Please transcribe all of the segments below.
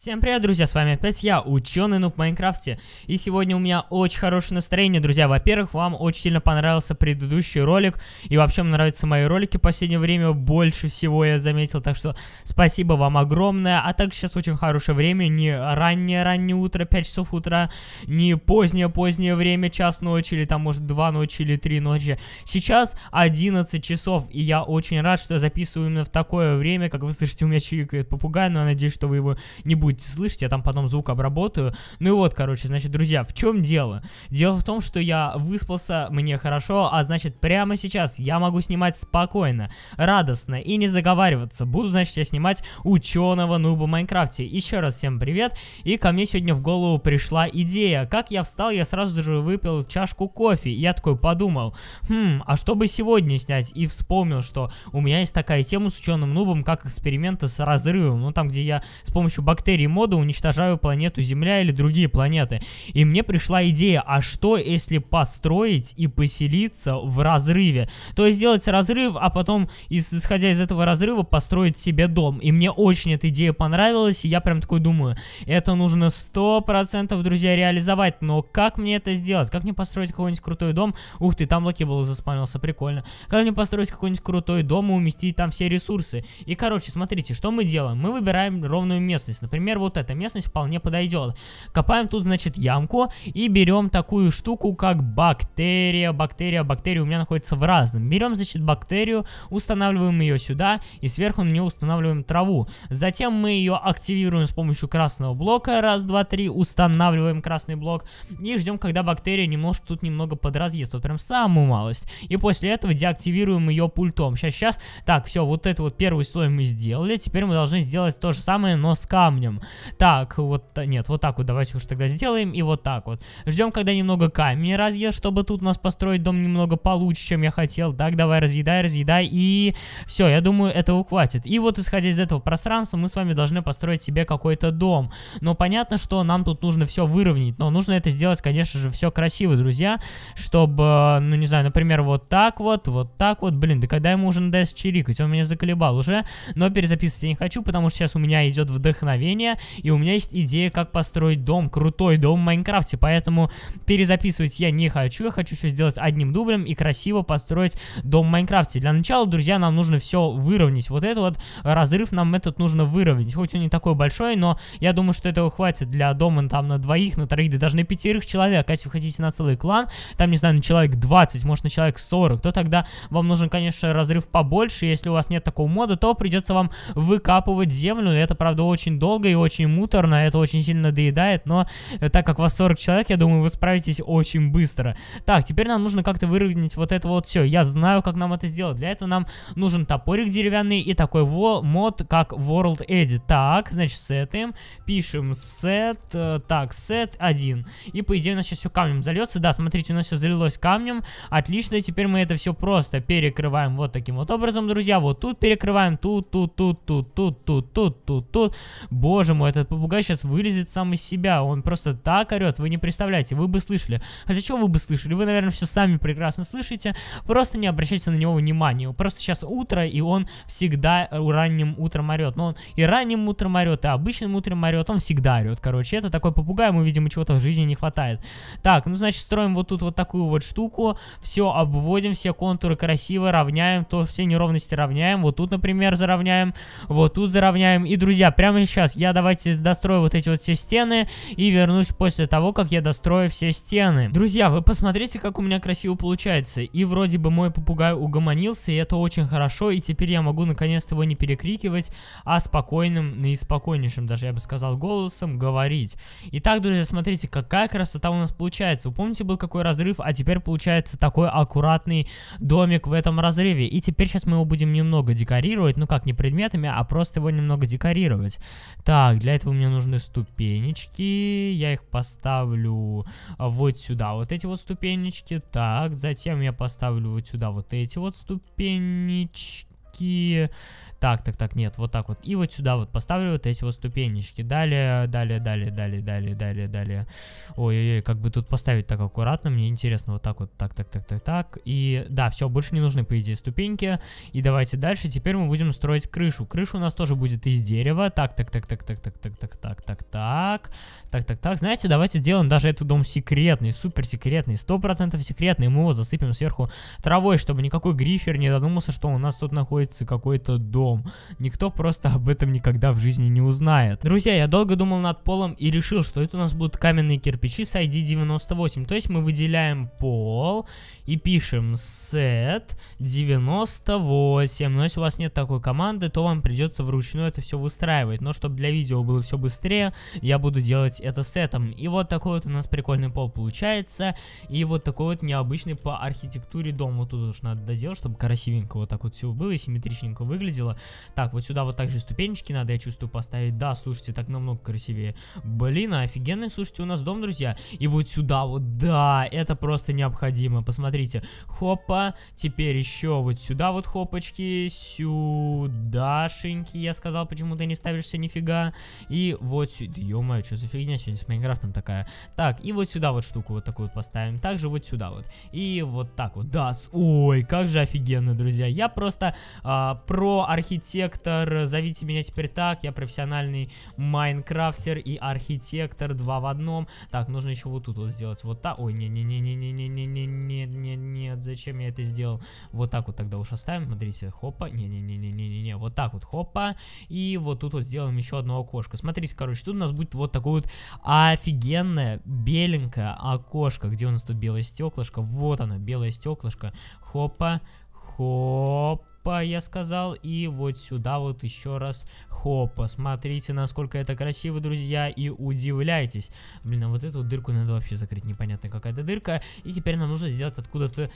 Всем привет, друзья, с вами опять я, ученый нуб в Майнкрафте, и сегодня у меня очень хорошее настроение, друзья. Во-первых, вам очень сильно понравился предыдущий ролик, и вообще мне нравятся мои ролики в последнее время, больше всего я заметил, так что спасибо вам огромное. А также сейчас очень хорошее время, не раннее-раннее утро, 5 часов утра, не позднее-позднее время, час ночи, или там может 2 ночи или 3 ночи. Сейчас 11 часов, и я очень рад, что я записываю именно в такое время, как вы слышите, у меня чирикает попугай, но я надеюсь, что вы его не будете будете слышать, я там потом звук обработаю. Ну и вот, короче, значит, друзья, в чем дело? Дело в том, что я выспался, мне хорошо, а значит, прямо сейчас я могу снимать спокойно, радостно и не заговариваться. Буду, значит, я снимать ученого нуба в Майнкрафте. Еще раз всем привет, и ко мне сегодня в голову пришла идея. Как я встал, я сразу же выпил чашку кофе, я такой подумал, хм, а что бы сегодня снять? И вспомнил, что у меня есть такая тема с ученым нубом, как эксперименты с разрывом, ну там, где я с помощью бактерий серии мода уничтожаю планету Земля или другие планеты. И мне пришла идея, а что если построить и поселиться в разрыве? То есть сделать разрыв, а потом, исходя из этого разрыва, построить себе дом. И мне очень эта идея понравилась, и я прям такой думаю, это нужно 100%, друзья, реализовать. Но как мне это сделать? Как мне построить какой-нибудь крутой дом? Ух ты, там Лакибл заспавнился, прикольно. Как мне построить какой-нибудь крутой дом и уместить там все ресурсы? И, короче, смотрите, что мы делаем? Мы выбираем ровную местность. Например, например, вот эта местность вполне подойдет. Копаем тут, значит, ямку и берем такую штуку, как бактерия. Бактерия, бактерия у меня находится в разном. Берем, значит, бактерию, устанавливаем ее сюда и сверху на нее устанавливаем траву. Затем мы ее активируем с помощью красного блока. Раз, два, три, устанавливаем красный блок и ждем, когда бактерия немножко тут немного подразъест. Вот прям самую малость. И после этого деактивируем ее пультом. Сейчас, сейчас. Так, все, вот это вот первый слой мы сделали. Теперь мы должны сделать то же самое, но с камнем. Так, вот, нет, вот так вот давайте уж тогда сделаем, и вот так вот. Ждем, когда немного камень разъест, чтобы тут у нас построить дом немного получше, чем я хотел. Так, давай, разъедай, разъедай, и все, я думаю, этого хватит. И вот, исходя из этого пространства, мы с вами должны построить себе какой-то дом. Но понятно, что нам тут нужно все выровнять, но нужно это сделать, конечно же, все красиво, друзья, чтобы, ну, не знаю, например, вот так вот, вот так вот, блин, да когда ему уже надоест чирикать, он меня заколебал уже, но перезаписывать я не хочу, потому что сейчас у меня идет вдохновение, меня, и у меня есть идея, как построить дом, крутой дом в Майнкрафте, поэтому перезаписывать я не хочу, я хочу все сделать одним дублем и красиво построить дом в Майнкрафте. Для начала, друзья, нам нужно все выровнять, вот этот вот разрыв нам этот нужно выровнять, хоть он не такой большой, но я думаю, что этого хватит для дома там на двоих, на троих, да даже на пятерых человек, а если вы хотите на целый клан, там, не знаю, на человек 20, может на человек 40, то тогда вам нужен, конечно, разрыв побольше, если у вас нет такого мода, то придется вам выкапывать землю, это, правда, очень долго и очень муторно, это очень сильно доедает, но э, так как вас 40 человек, я думаю, вы справитесь очень быстро. Так, теперь нам нужно как-то выровнять вот это вот все. Я знаю, как нам это сделать. Для этого нам нужен топорик деревянный и такой во мод, как World Edit. Так, значит, сетаем, пишем set, э, так, set 1. И, по идее, у нас сейчас все камнем зальется. Да, смотрите, у нас все залилось камнем. Отлично, теперь мы это все просто перекрываем вот таким вот образом, друзья. Вот тут перекрываем, тут, тут, тут, тут, тут, тут, тут, тут, тут. Боже боже мой, этот попугай сейчас вылезет сам из себя. Он просто так орет, вы не представляете, вы бы слышали. Хотя что вы бы слышали? Вы, наверное, все сами прекрасно слышите. Просто не обращайте на него внимания. Просто сейчас утро, и он всегда ранним утром орет. Но он и ранним утром орет, и обычным утром орет. Он всегда орет, короче. Это такой попугай, ему, видимо, чего-то в жизни не хватает. Так, ну, значит, строим вот тут вот такую вот штуку. Все обводим, все контуры красиво, равняем. То все неровности равняем. Вот тут, например, заровняем. Вот тут заровняем. И, друзья, прямо сейчас я давайте дострою вот эти вот все стены и вернусь после того, как я дострою все стены. Друзья, вы посмотрите, как у меня красиво получается. И вроде бы мой попугай угомонился, и это очень хорошо, и теперь я могу наконец-то его не перекрикивать, а спокойным, наиспокойнейшим даже, я бы сказал, голосом говорить. Итак, друзья, смотрите, какая красота у нас получается. Вы помните, был какой разрыв, а теперь получается такой аккуратный домик в этом разрыве. И теперь сейчас мы его будем немного декорировать, ну как, не предметами, а просто его немного декорировать. Так, так, для этого мне нужны ступенечки. Я их поставлю вот сюда, вот эти вот ступенечки. Так, затем я поставлю вот сюда вот эти вот ступенечки. Так, так, так, нет, вот так вот. И вот сюда вот поставлю вот эти вот ступенечки. Далее, далее, далее, далее, далее, далее, далее. Ой-ой-ой, как бы тут поставить так аккуратно, мне интересно, вот так вот, так, так, так, так, так. И да, все, больше не нужны, по идее, ступеньки. И давайте дальше, теперь мы будем строить крышу. Крыша у нас тоже будет из дерева. Так, так, так, так, так, так, так, так, так, так, так. Так, так, так. Знаете, давайте сделаем даже этот дом секретный, супер секретный, сто процентов секретный. Мы его засыпем сверху травой, чтобы никакой грифер не додумался, что у нас тут находится какой-то дом. Никто просто об этом никогда в жизни не узнает. Друзья, я долго думал над полом и решил, что это у нас будут каменные кирпичи с ID 98. То есть мы выделяем пол и пишем set 98. Но если у вас нет такой команды, то вам придется вручную это все выстраивать. Но чтобы для видео было все быстрее, я буду делать это сетом. И вот такой вот у нас прикольный пол получается. И вот такой вот необычный по архитектуре дом. Вот тут уж надо доделать, чтобы красивенько вот так вот все было и симметричненько выглядело. Так, вот сюда вот также ступенечки надо, я чувствую, поставить. Да, слушайте, так намного красивее. Блин, офигенный, слушайте, у нас дом, друзья. И вот сюда вот, да, это просто необходимо. Посмотрите, хопа, теперь еще вот сюда вот хопочки, сюдашеньки, я сказал, почему ты не ставишься нифига. И вот сюда, ё что за фигня сегодня с Майнкрафтом такая. Так, и вот сюда вот штуку вот такую вот поставим. Также вот сюда вот. И вот так вот, да, ой, как же офигенно, друзья. Я просто а, про архитектор, зовите меня теперь так, я профессиональный майнкрафтер и архитектор, два в одном. Так, нужно еще вот тут вот сделать вот так. Ой, не-не-не-не-не-не-не-не-не-не, зачем я это сделал? Вот так вот тогда уж оставим, смотрите, хопа, не-не-не-не-не-не, вот так вот, хопа, и вот тут вот сделаем еще одно окошко. Смотрите, короче, тут у нас будет вот такое вот офигенное беленькое окошко, где у нас тут белое стеклышко, вот оно, белое стеклышко, хопа, хоп, хопа, я сказал, и вот сюда вот еще раз хопа. Смотрите, насколько это красиво, друзья, и удивляйтесь. Блин, а вот эту дырку надо вообще закрыть, непонятно какая-то дырка. И теперь нам нужно сделать откуда-то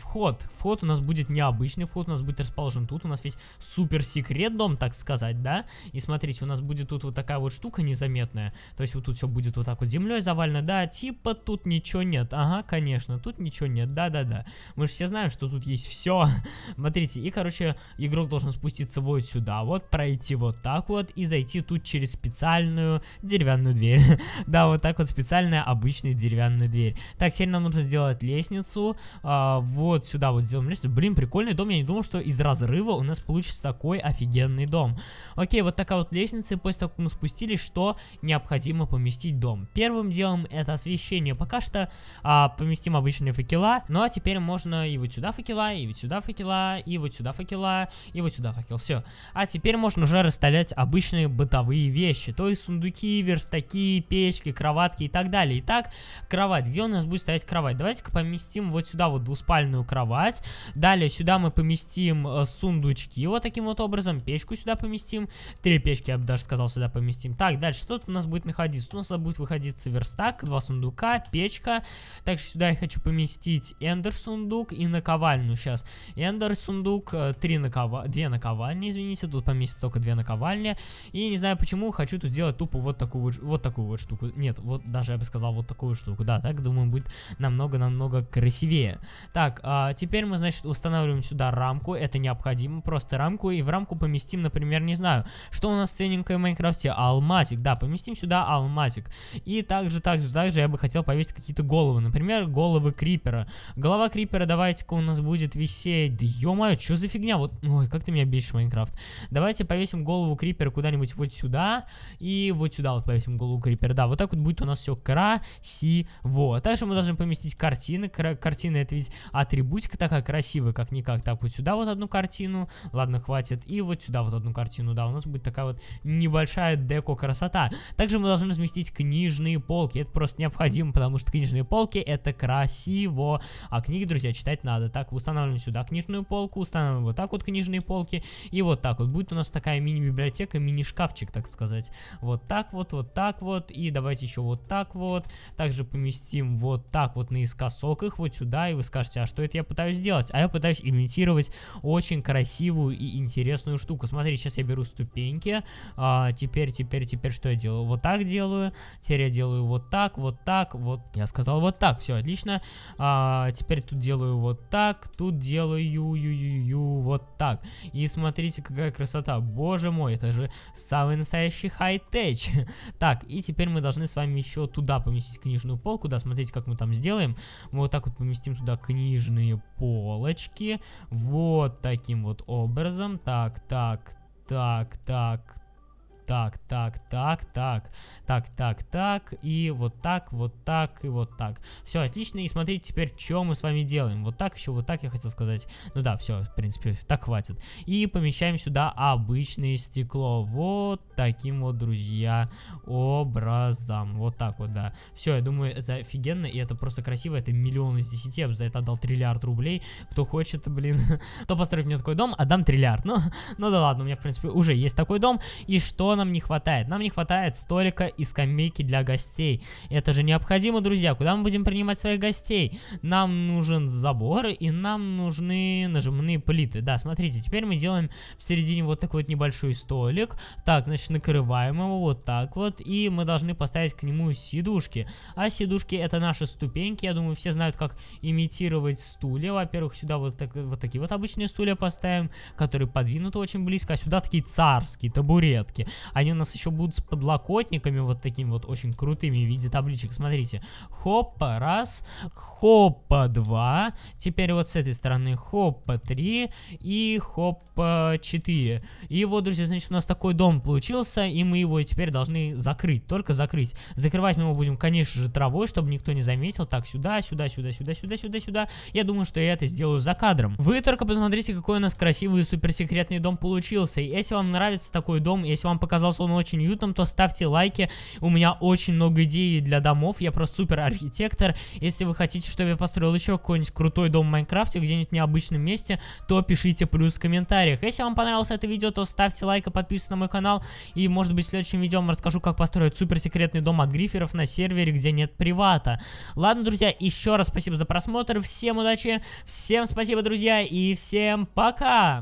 вход. Вход у нас будет необычный, вход у нас будет расположен тут, у нас весь супер секрет дом, так сказать, да? И смотрите, у нас будет тут вот такая вот штука незаметная, то есть вот тут все будет вот так вот землей завалено, да, типа тут ничего нет, ага, конечно, тут ничего нет, да-да-да. Мы же все знаем, что тут есть все. Смотрите, и, короче, короче, игрок должен спуститься вот сюда, вот пройти вот так вот и зайти тут через специальную деревянную дверь. да, вот так вот специальная обычная деревянная дверь. Так, теперь нам нужно сделать лестницу, а, вот сюда вот сделаем лестницу. Блин, прикольный дом, я не думал, что из разрыва у нас получится такой офигенный дом. Окей, вот такая вот лестница, и после того, как мы спустились, что необходимо поместить дом. Первым делом это освещение. Пока что а, поместим обычные факела, ну а теперь можно и вот сюда факела, и вот сюда факела, и вот сюда факела, и вот сюда факел, все. А теперь можно уже расставлять обычные бытовые вещи, то есть сундуки, верстаки, печки, кроватки и так далее. Итак, кровать, где у нас будет стоять кровать? Давайте-ка поместим вот сюда вот двуспальную кровать, далее сюда мы поместим э, сундучки вот таким вот образом, печку сюда поместим, три печки, я бы даже сказал, сюда поместим. Так, дальше, что тут у нас будет находиться? Тут у нас будет выходиться верстак, два сундука, печка, также сюда я хочу поместить эндер сундук и наковальню сейчас. Эндер сундук, э, три накова... две наковальни, извините, тут поместится только две наковальни. И не знаю почему, хочу тут сделать тупо вот такую вот, вот такую вот штуку. Нет, вот даже я бы сказал вот такую штуку. Да, так, думаю, будет намного-намного красивее. Так, а, теперь мы, значит, устанавливаем сюда рамку, это необходимо, просто рамку, и в рамку поместим, например, не знаю, что у нас ценненькое в Майнкрафте, алмазик, да, поместим сюда алмазик. И также, также, также я бы хотел повесить какие-то головы, например, головы крипера. Голова крипера давайте-ка у нас будет висеть, да ё-моё, что за фигня? Вот, ой, как ты меня бесишь, Майнкрафт. Давайте повесим голову крипера куда-нибудь вот сюда. И вот сюда вот повесим голову крипера. Да, вот так вот будет у нас все красиво. Также мы должны поместить картины. Кар картины это ведь атрибутика такая красивая, как-никак. Так, вот сюда вот одну картину. Ладно, хватит. И вот сюда вот одну картину. Да, у нас будет такая вот небольшая деко-красота. Также мы должны разместить книжные полки. Это просто необходимо, потому что книжные полки это красиво. А книги, друзья, читать надо. Так, устанавливаем сюда книжную полку, устанавливаем вот так вот книжные полки. И вот так вот. Будет у нас такая мини-библиотека, мини-шкафчик, так сказать. Вот так вот, вот так вот. И давайте еще вот так вот. Также поместим вот так вот наискосок их вот сюда. И вы скажете, а что это я пытаюсь сделать? А я пытаюсь имитировать очень красивую и интересную штуку. Смотри, сейчас я беру ступеньки. А, теперь, теперь, теперь что я делаю? Вот так делаю. Теперь я делаю вот так, вот так, вот. Я сказал вот так. Все, отлично. А, теперь тут делаю вот так. Тут делаю вот так. И смотрите, какая красота. Боже мой, это же самый настоящий хай-теч. Так, и теперь мы должны с вами еще туда поместить книжную полку. Да, смотрите, как мы там сделаем. Мы вот так вот поместим туда книжные полочки. Вот таким вот образом. Так, так, так, так, так, так, так, так, так, так, так, и вот так, вот так, и вот так. Все, отлично, и смотрите теперь, что мы с вами делаем. Вот так, еще вот так я хотел сказать. Ну да, все, в принципе, так хватит. И помещаем сюда обычное стекло. Вот таким вот, друзья, образом. Вот так вот, да. Все, я думаю, это офигенно, и это просто красиво. Это миллион из десяти, я бы за это отдал триллиард рублей. Кто хочет, блин, кто построит мне такой дом, отдам триллиард. Ну, ну да ладно, у меня, в принципе, уже есть такой дом. И что нам не хватает? Нам не хватает столика и скамейки для гостей. Это же необходимо, друзья. Куда мы будем принимать своих гостей? Нам нужен забор и нам нужны нажимные плиты. Да, смотрите, теперь мы делаем в середине вот такой вот небольшой столик. Так, значит, накрываем его вот так вот. И мы должны поставить к нему сидушки. А сидушки это наши ступеньки. Я думаю, все знают, как имитировать стулья. Во-первых, сюда вот, так, вот такие вот обычные стулья поставим, которые подвинуты очень близко. А сюда такие царские табуретки. Они у нас еще будут с подлокотниками вот такими вот очень крутыми в виде табличек. Смотрите. Хоппа, раз. Хоппа, два. Теперь вот с этой стороны хоппа, три. И хоппа, четыре. И вот, друзья, значит, у нас такой дом получился. И мы его теперь должны закрыть. Только закрыть. Закрывать мы его будем, конечно же, травой, чтобы никто не заметил. Так, сюда, сюда, сюда, сюда, сюда, сюда, сюда. Я думаю, что я это сделаю за кадром. Вы только посмотрите, какой у нас красивый суперсекретный дом получился. И если вам нравится такой дом, если вам показался он очень уютным, то ставьте лайки. У меня очень много идей для домов. Я просто супер архитектор. Если вы хотите, чтобы я построил еще какой-нибудь крутой дом в Майнкрафте, где-нибудь в необычном месте, то пишите плюс в комментариях. Если вам понравилось это видео, то ставьте лайк и подписывайтесь на мой канал. И может быть в следующем видео вам расскажу, как построить супер секретный дом от гриферов на сервере, где нет привата. Ладно, друзья, еще раз спасибо за просмотр. Всем удачи, всем спасибо, друзья, и всем пока!